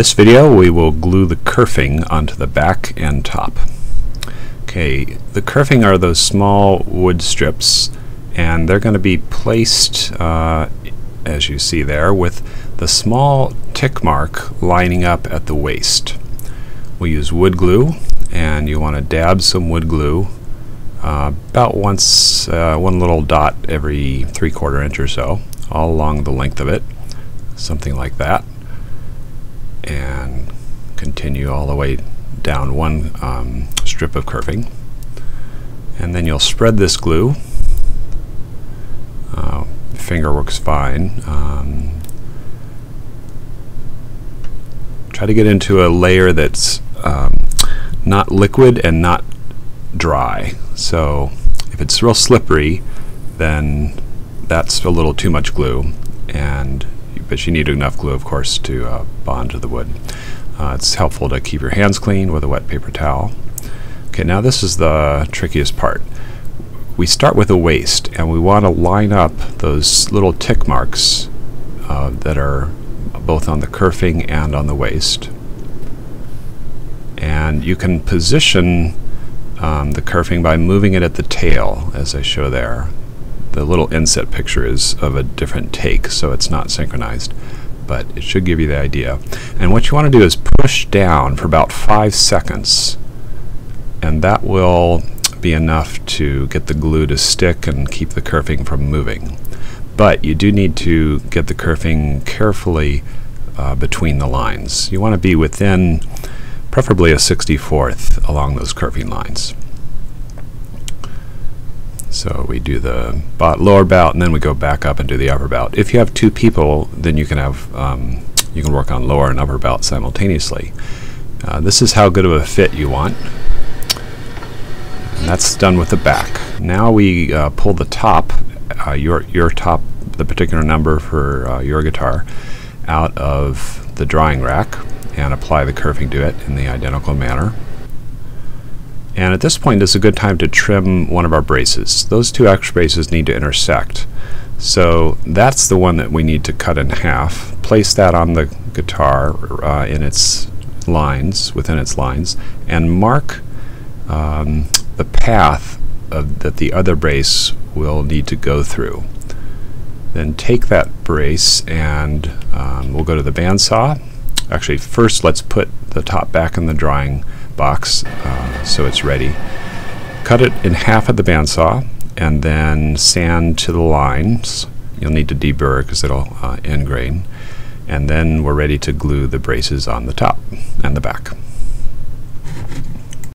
this video we will glue the kerfing onto the back and top. Okay, the kerfing are those small wood strips and they're going to be placed uh, as you see there with the small tick mark lining up at the waist. We use wood glue and you want to dab some wood glue uh, about once, uh, one little dot every three quarter inch or so all along the length of it, something like that continue all the way down one um, strip of kerfing. and then you'll spread this glue uh, finger works fine um, try to get into a layer that's um, not liquid and not dry so if it's real slippery then that's a little too much glue and but you need enough glue, of course, to uh, bond to the wood. Uh, it's helpful to keep your hands clean with a wet paper towel. Okay, now this is the trickiest part. We start with a waist, and we want to line up those little tick marks uh, that are both on the kerfing and on the waist. And you can position um, the kerfing by moving it at the tail, as I show there the little inset picture is of a different take, so it's not synchronized, but it should give you the idea. And what you want to do is push down for about five seconds, and that will be enough to get the glue to stick and keep the kerfing from moving. But you do need to get the kerfing carefully uh, between the lines. You want to be within preferably a 64th along those kerfing lines. So we do the lower bout and then we go back up and do the upper bout. If you have two people, then you can have um, you can work on lower and upper bout simultaneously. Uh, this is how good of a fit you want. And that's done with the back. Now we uh, pull the top, uh, your your top, the particular number for uh, your guitar, out of the drying rack and apply the kerfing to it in the identical manner. And at this point is a good time to trim one of our braces. Those two extra braces need to intersect. So that's the one that we need to cut in half. Place that on the guitar uh, in its lines, within its lines, and mark um, the path of, that the other brace will need to go through. Then take that brace and um, we'll go to the bandsaw. Actually, first let's put the top back in the drying box uh, so it's ready. Cut it in half at the bandsaw and then sand to the lines. You'll need to deburr because it'll uh, ingrain. And then we're ready to glue the braces on the top and the back.